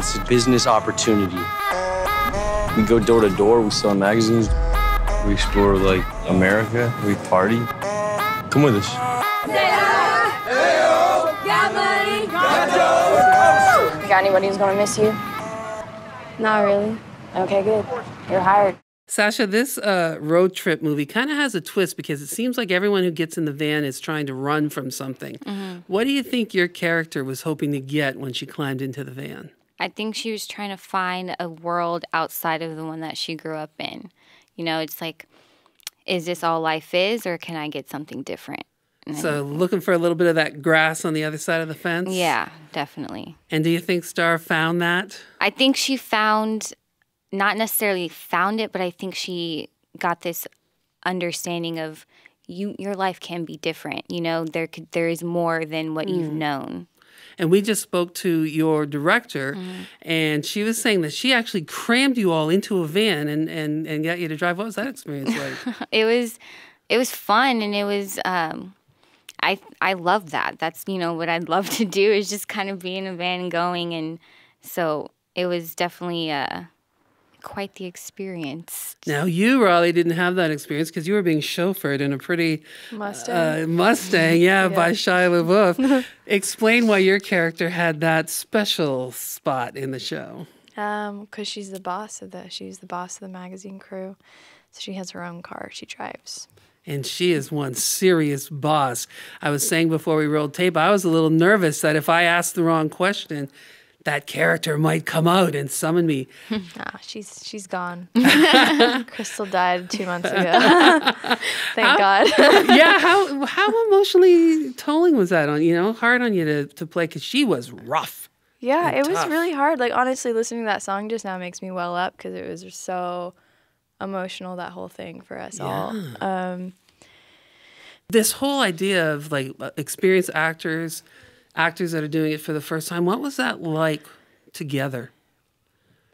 It's a business opportunity. We go door to door, we sell magazines, we explore like America, we party. Come with us. Got anybody who's gonna miss you? Not really. Okay, good. You're hired. Sasha, this uh, road trip movie kind of has a twist because it seems like everyone who gets in the van is trying to run from something. What do you think your character was hoping to get when she climbed into the van? I think she was trying to find a world outside of the one that she grew up in. You know, it's like, is this all life is, or can I get something different? And So, looking for a little bit of that grass on the other side of the fence? yeah, definitely. And do you think Star found that? I think she found, not necessarily found it, but I think she got this understanding of you. Your life can be different. You know, there could there is more than what you've mm. known. And we just spoke to your director, Mm-hmm. and she was saying that she actually crammed you all into a van and, and, and got you to drive. What was that experience like? it was it was fun and it was um I I love that. That's you know what I'd love to do is just kind of be in a van and going and so it was definitely uh quite the experience. now, you, Riley, didn't have that experience because you were being chauffeured in a pretty Mustang. uh, Mustang, yeah, by Shia LaBeouf. Explain why your character had that special spot in the show. Um, because she's the boss of the she's the boss of the magazine crew, so she has her own car she drives. And she is one serious boss. I was saying before we rolled tape, I was a little nervous that if I asked the wrong question, that character might come out and summon me. Nah, she's she's gone. Krystal died two months ago. Thank God. yeah, how how emotionally tolling was that on you know hard on you to to play because she was rough. yeah, it was really hard. Like honestly, listening to that song just now makes me well up because it was just so emotional that whole thing for us all. Um, This whole idea of like uh, experienced actors, actors that are doing it for the first time. What was that like together?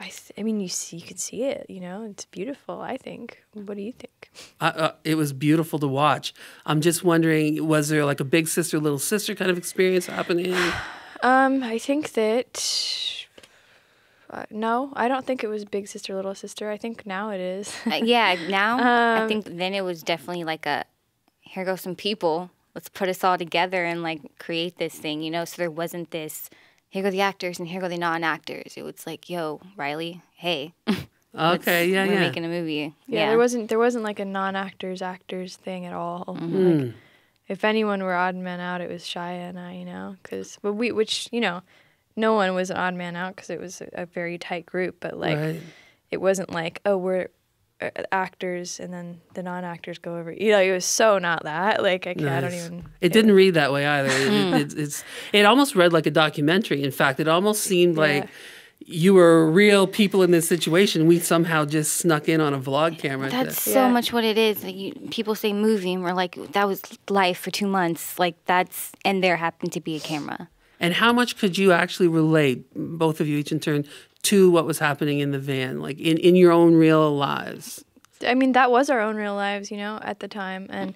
I th- I mean, you see, you can see it. You know, it's beautiful. I think. What do you think? Uh, uh, it was beautiful to watch. I'm just wondering, was there like a big sister, little sister kind of experience happening? Um, I think that. Uh, no, I don't think it was big sister, little sister. I think now it is. Uh, yeah, now I Um, think then it was definitely like a here go some people. Let's put us all together and like create this thing, you know. So there wasn't this here go the actors and here go the non-actors. It was like, yo, Riley, hey, Okay, yeah, we're yeah. making a movie. Yeah, there wasn't there wasn't like a non-actors actors thing at all. Mm-hmm. Like, if anyone were odd man out, it was Shia and I, you know, because but we which you know, no one was an odd man out because it was a, a very tight group. But like, Right. it wasn't like oh we're Uh, actors and then the non-actors go over. You know, it was so not that. Like I, can't, I don't even. It didn't read that way either. It, it, mm. it's, it's it almost read like a documentary. In fact, it almost seemed like Yeah. you were real people in this situation. We somehow just snuck in on a vlog camera. to- That's so Yeah. much what it is. Like you, people say movie, and we're like, that was life for two months. Like that's, and there happened to be a camera. And how much could you actually relate, both of you each in turn, to what was happening in the van, like in, in your own real lives? I mean, that was our own real lives, you know, at the time, and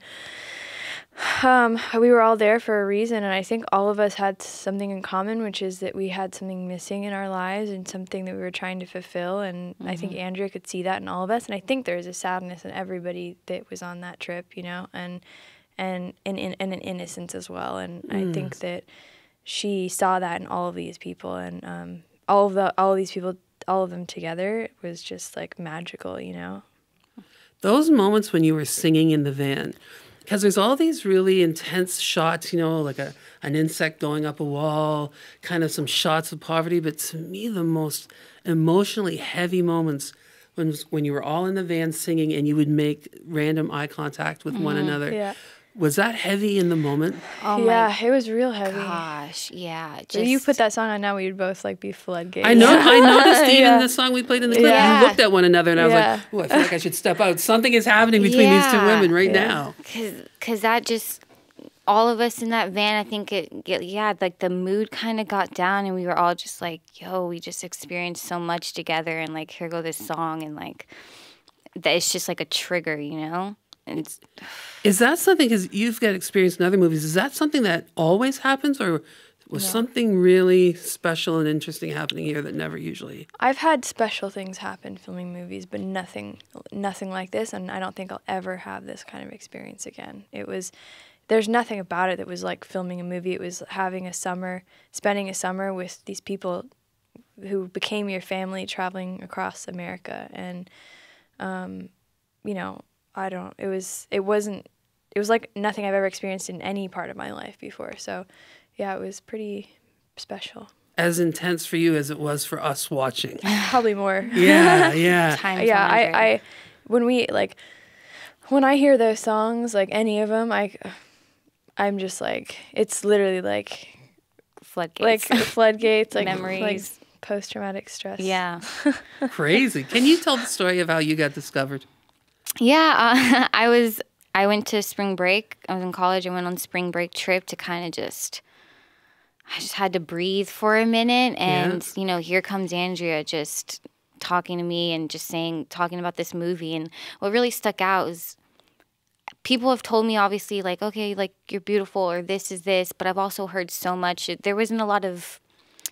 um, we were all there for a reason. And I think all of us had something in common, which is that we had something missing in our lives and something that we were trying to fulfill. And I think Andrea could see that in all of us. And I think there was a sadness in everybody that was on that trip, you know, and and and, and, and an innocence as well. And I think that she saw that in all of these people, and um, all of the all of these people, all of them together was just like magical, you know. those moments when you were singing in the van because there's all these really intense shots you know like a an insect going up a wall kind of some shots of poverty but to me the most emotionally heavy moments when when you were all in the van singing and you would make random eye contact with one another Yeah. Was that heavy in the moment Oh yeah, my it was real heavy. gosh, yeah. If Just, you put that song on now, we'd both like be floodgates. I know. I noticed even Yeah. the song we played in the clip. Yeah. We looked at one another, and I was Yeah. like, "Oh, I feel like I should step out. Something is happening between these two women right Yeah. now." Cause, cause that just all of us in that van. I think it, get yeah, like the mood kind of got down, and we were all just like, "Yo, we just experienced so much together," and like, here go this song, and like, that it's just like a trigger, you know. And it's, Is that something? Because you've got experience in other movies. Is that something that always happens, or Was something really special and interesting happening here that never usually? I've had special things happen filming movies, but nothing, nothing like this, and I don't think I'll ever have this kind of experience again. It was, there's nothing about it that was like filming a movie. It was having a summer, spending a summer with these people who became your family, traveling across America, and, um, you know, I don't. It was, it wasn't, it was like nothing I've ever experienced in any part of my life before. So yeah, it was pretty special. As intense for you as it was for us watching. Probably more. Yeah, yeah. Times yeah, I, I, when we like, when I hear those songs, like any of them, I, I'm just like, it's literally like, floodgates. like floodgates, like Memories. like post traumatic stress. yeah. Crazy. Can you tell the story of how you got discovered? Yeah, uh, I was. I went to spring break. I was in college. I went on spring break trip to kind of just. I just had to breathe for a minute, and you know, here comes Andrea just talking to me and just saying, talking about this movie. And what really stuck out was people have told me, obviously, like, okay, like you're beautiful or this is this, but I've also heard so much. There wasn't a lot of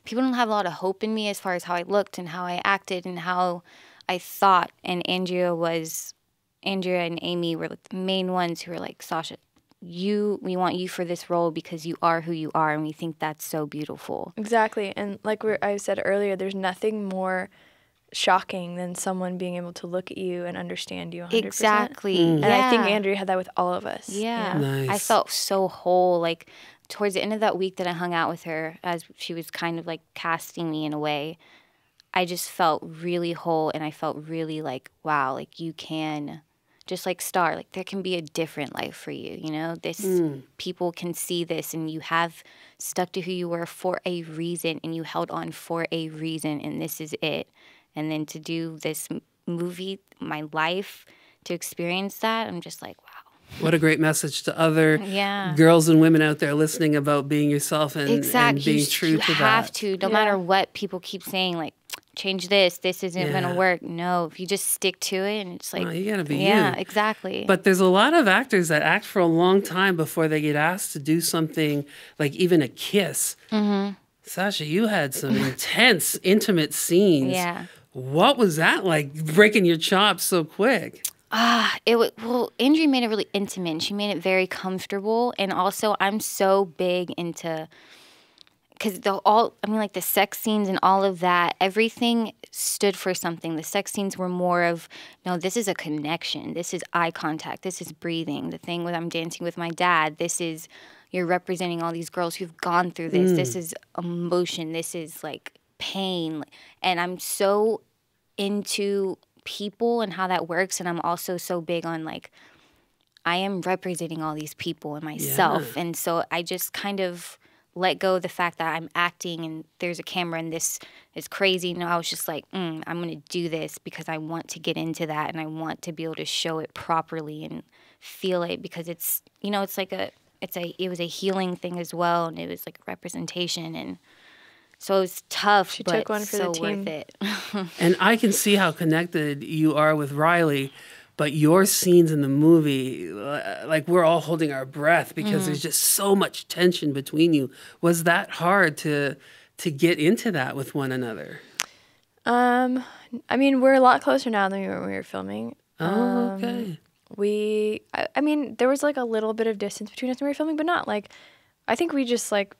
people don't have a lot of hope in me as far as how I looked and how I acted and how I thought. And Andrea was, Andrea and Amy were like the main ones who were like, Sasha, you, we want you for this role because you are who you are, and we think that's so beautiful. Exactly, and like we I said earlier, there's nothing more shocking than someone being able to look at you and understand you 100%. Exactly. Mm. And I think Andrea had that with all of us. you Yeah. know? I felt so whole. Like towards the end of that week that I hung out with her, as she was kind of like casting me in a way, I just felt really whole and I felt really like, wow, like you can just like star, like there can be a different life for you, you know? This mm. people can see this and you have stuck to who you were for a reason and you held on for a reason and this is it. And then to do this m- movie, my life, to experience that, I'm just like, wow. What a great message to other Yeah. girls and women out there listening about being yourself and, exactly. and being you, true you to have that. to, no Yeah. matter what people keep saying, like change this, this isn't Yeah. gonna work. No, if you just stick to it, and it's like, No, you gotta be yeah, you. exactly. But there's a lot of actors that act for a long time before they get asked to do something like even a kiss. Mm-hmm. Sasha, you had some intense, intimate scenes. yeah, What was that like breaking your chops so quick? ah, it was well. Andrea made it really intimate. and She made it very comfortable, and also I'm so big into because the all I mean like the sex scenes and all of that everything stood for something. The sex scenes were more of no, this is a connection. This is eye contact. This is breathing. The thing with I'm dancing with my dad. This is you're representing all these girls who've gone through this. This mm. is emotion. This is like pain. And I'm so into people and how that works and I'm also so big on like I am representing all these people and myself. And so I just kind of let go of the fact that I'm acting and there's a camera and this is crazy. No, I was just like, mm, I'm going to do this because I want to get into that and I want to be able to show it properly and feel it because it's, you know, it's like a, it's a, it was a healing thing as well. And it was like representation. And so it was tough, She but took one for the team. worth it. And I can see how connected you are with Riley, but your scenes in the movie, uh, like we're all holding our breath because there's just so much tension between you. Was that hard to to get into that with one another? Um, I mean, we're a lot closer now than we were when we were filming. Oh, Um, okay. We, I, I mean, there was like a little bit of distance between us when we were filming, but not like, I think we just like,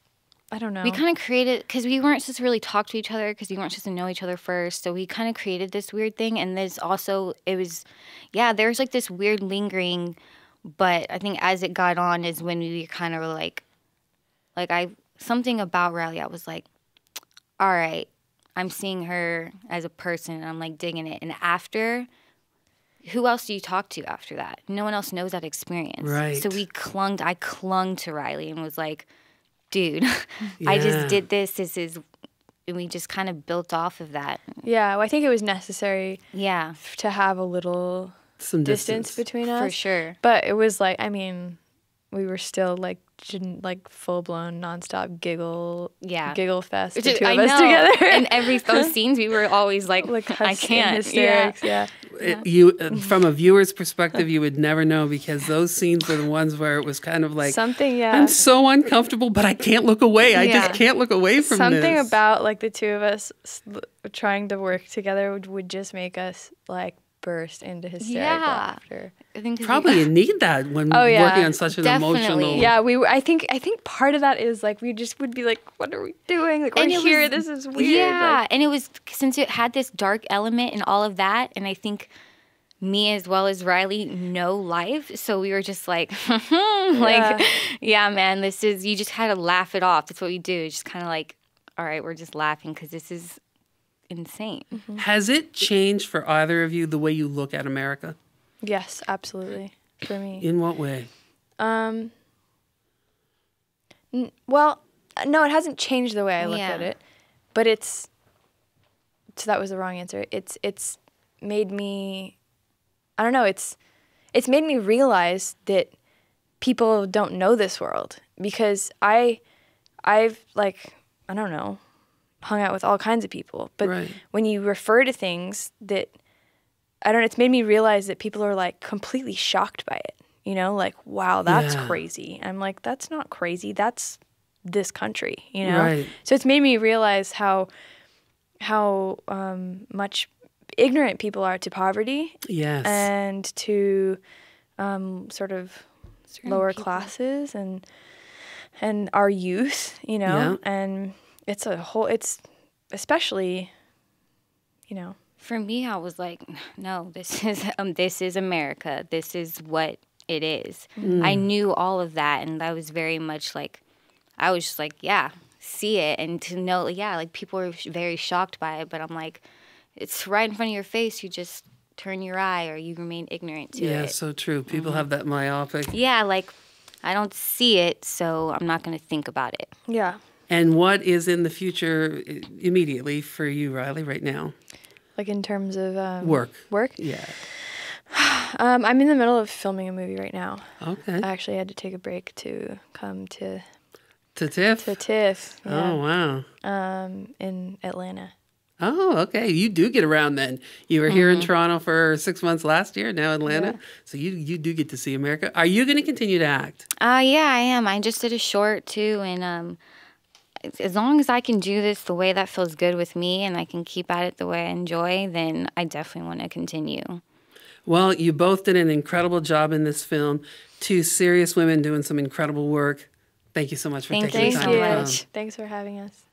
I don't know. We kind of created because we weren't supposed to really talk to each other because we weren't supposed to know each other first. So we kind of created this weird thing, and there's also it was, yeah, there was like this weird lingering, but I think as it got on is when we kind of were like, like I something about Riley, I was like, all right, I'm seeing her as a person, and I'm like digging it. And after, who else do you talk to after that? No one else knows that experience. Right. So we clung. I clung to Riley and was like, dude, I just did this. This is, and we just kind of built off of that. yeah, well, I think it was necessary Yeah, f- to have a little Some distance, distance. between us. for sure. But it was like, I mean, we were still like, like full blown nonstop giggle, Yeah. giggle fest, the Which is- two of I us know. together. and every those scenes, we were always like, like I husk and can't. Yeah. Yeah. it, you uh, from a viewer's perspective, you would never know because those scenes are the ones where it was kind of like something. Yeah, I'm so uncomfortable, but I can't look away. I Yeah. just can't look away from something this. about like the two of us trying to work together would, would just make us like burst into hysterical Yeah. laughter. I think Probably you need that when Oh, yeah. working on such an Definitely. emotional. Yeah, we. were- I think. I think part of that is like we just would be like, "What are we doing? Like And we're here. was- this is weird." Yeah, like- and it was since it had this dark element and all of that, and I think me as well as Riley know life, so we were just like, like, yeah. man, this is you just had to laugh it off. That's what we do. Just kind of like, all right, we're just laughing because this is insane. Has it changed for either of you the way you look at America? yes, absolutely. For me. In what way? Um. n- Well, uh, no, it hasn't changed the way I look Yeah. at it, but it's. So that was the wrong answer. It's it's made me. I don't know. It's it's made me realize that people don't know this world because I I've like I don't know hung out with all kinds of people, but Right. when you refer to things that I don't know, it's made me realize that people are like completely shocked by it. You know, like, wow, that's Yeah. crazy. I'm like, that's not crazy. That's this country, you know? Right. So it's made me realize how how um, much ignorant people are to poverty Yes. and to um, sort of lower classes and and our youth, you know, and it's a whole it's especially you know For me, I was like, no, this is um, this is America. This is what it is. I knew all of that, and I was very much like, I was just like, yeah, see it, and to know, yeah, like people were sh- very shocked by it, but I'm like, it's right in front of your face. You just turn your eye, or you remain ignorant to yeah, it. so true. Mm-hmm. People have that myopic. yeah, like I don't see it, so I'm not gonna think about it. yeah And what is in the future immediately for you, Riley, right now? like in terms of um, Work. work Yeah. um, i'm in the middle of filming a movie right now Okay. i actually had to take a break to come to to Tiff. to tiff Oh, wow. um, in atlanta Oh, okay. You do get around then. You were here Mm-hmm. in Toronto for six months last year, now Atlanta. So you you do get to see America. Are you going to continue to act? Uh, yeah, I am. I just did a short too, and um, as- as long as I can do this the way that feels good with me, and I can keep at it the way I enjoy, then I definitely want to continue. Well, you both did an incredible job in this film. Two serious women doing some incredible work. Thank you so much for Thank taking you the thank time you to come. thanks for having us